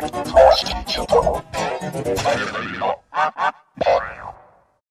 Frosty Kitten.